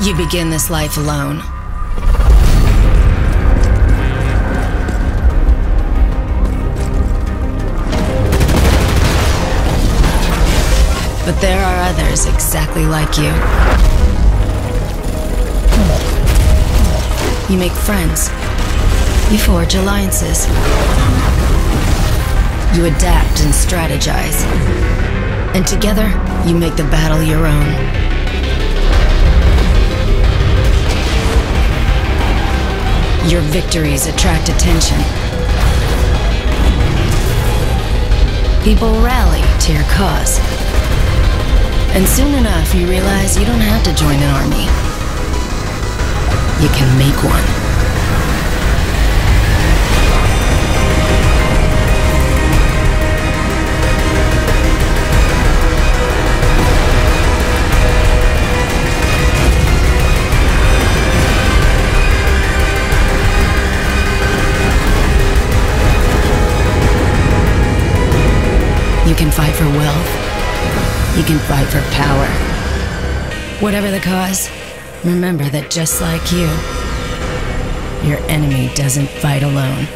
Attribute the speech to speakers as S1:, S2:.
S1: You begin this life alone. But there are others exactly like you. You make friends. You forge alliances. You adapt and strategize. And together, you make the battle your own. Your victories attract attention. People rally to your cause. And soon enough, you realize you don't have to join an army. You can make one. You can fight for wealth. You can fight for power. Whatever the cause, remember that just like you, your enemy doesn't fight alone.